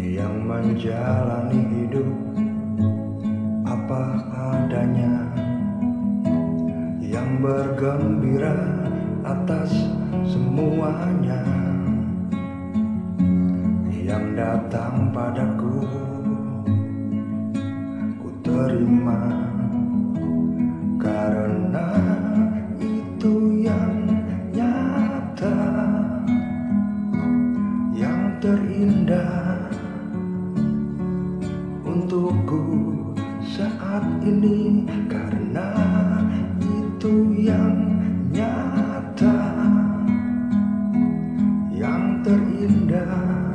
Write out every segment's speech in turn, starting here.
yang menjalani hidup. Apa adanya yang bergembira atas semuanya yang datang padaku ku terima karena terindah untukku saat ini karena itu yang nyata yang terindah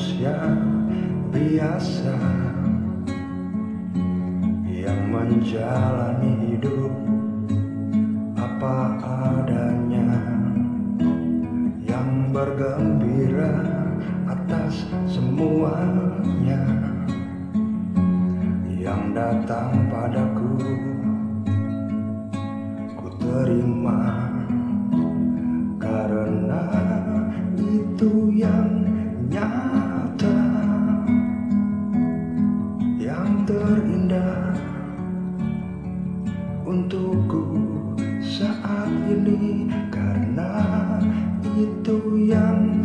manusia biasa yang menjalani hidup apa adanya yang bergembira atas semuanya yang datang padaku ku terima karena itu yang nyata untukku saat ini karena itu yang